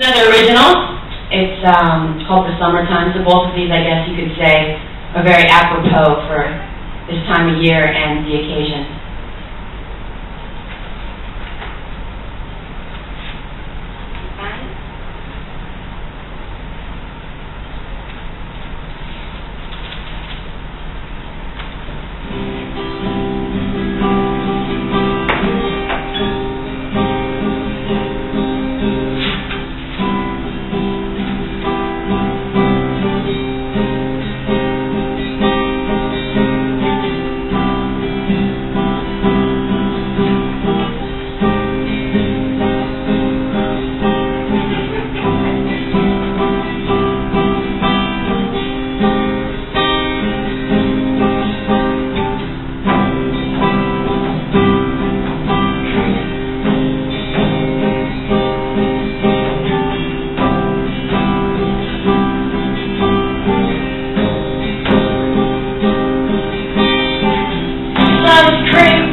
Another original. It's um, called The Summertime. So both of these, I guess you could say, are very apropos for this time of year and the occasion.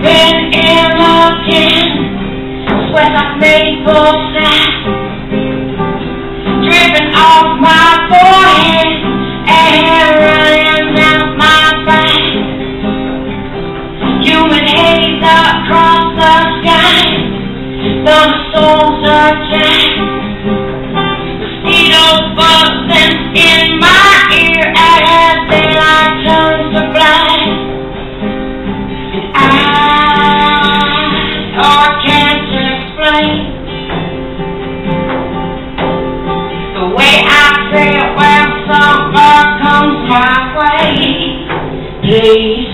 been again. I made for driven off my board. day's.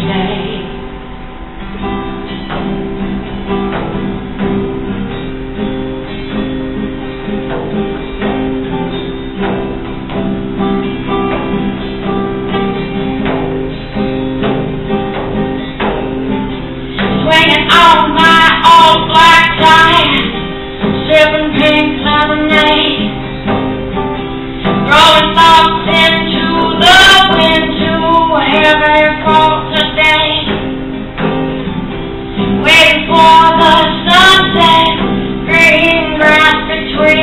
Swinging on my black tie, pink lemonade, throwing thoughts in. dream.